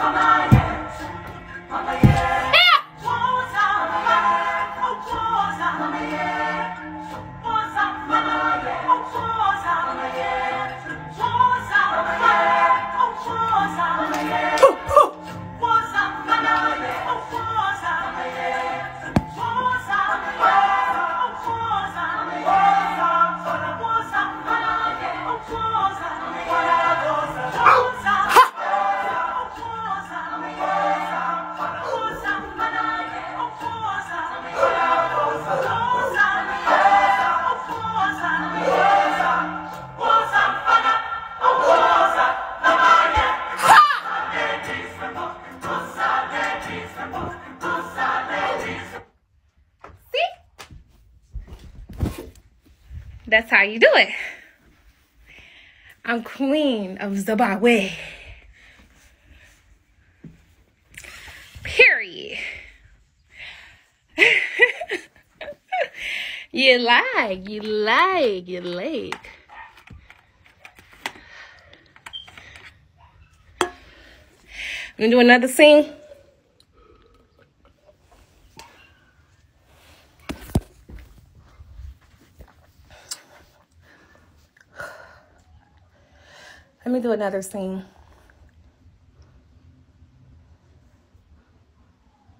Come on. That's how you do it. I'm queen of Zimbabwe. Period. you like, you like, you like. I'm gonna do another scene. Let me do another scene.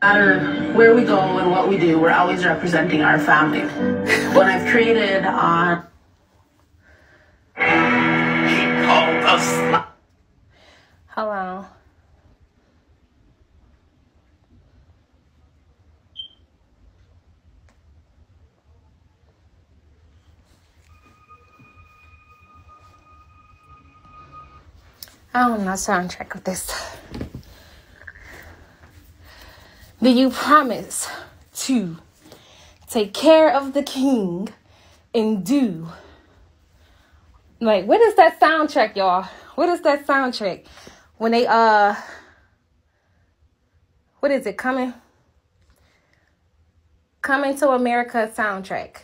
matter where we go and what we do, we're always representing our family. What I've created on he called us Hello. I don't know soundtrack of this. Do you promise to take care of the king and do like what is that soundtrack, y'all? What is that soundtrack? When they uh what is it coming? Coming to America soundtrack.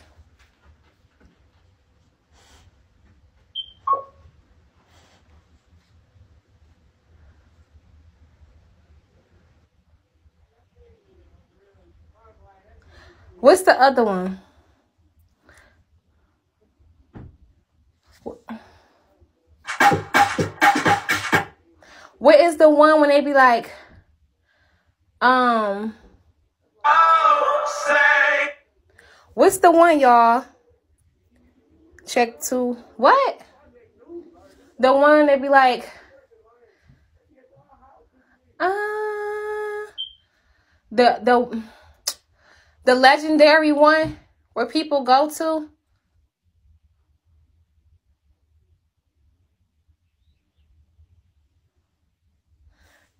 What's the other one? What is the one when they be like, um, what's the one, y'all? Check two. What? The one they be like, uh, the the the legendary one where people go to.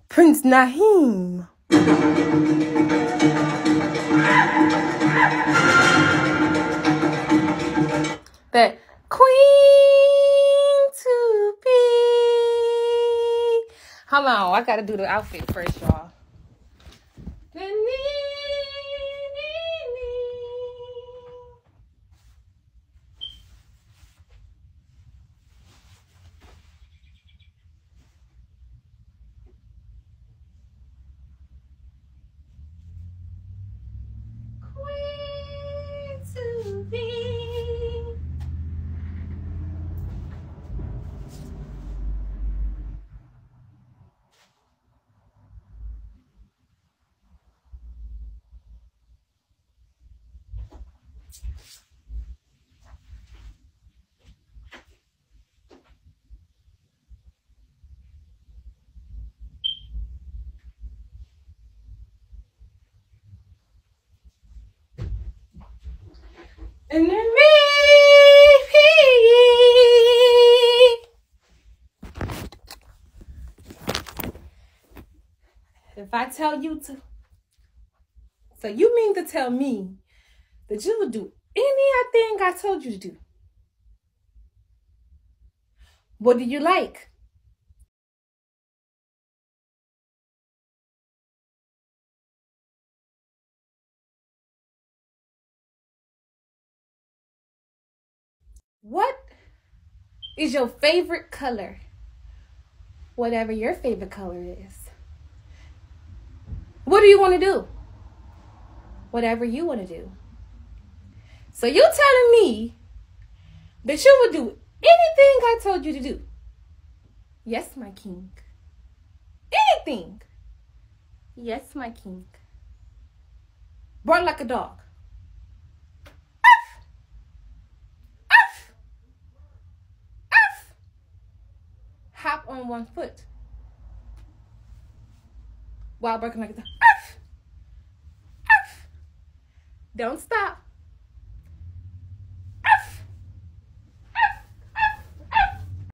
Prince Naheem. That queen to be. Hold on, I gotta do the outfit first, y'all. Queen to be. And then me. If I tell you to, so you mean to tell me that you would do anything I told you to do? What do you like? What is your favorite color? Whatever your favorite color is. What do you want to do? Whatever you want to do. So you're telling me that you would do anything I told you to do. Yes, my king. Anything. Yes, my king. Bark like a dog. On one foot while barking like a. Don't stop.